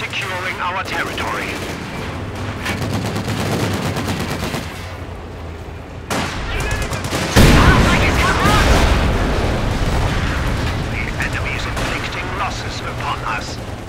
Securing our territory. The enemy is inflicting losses upon us.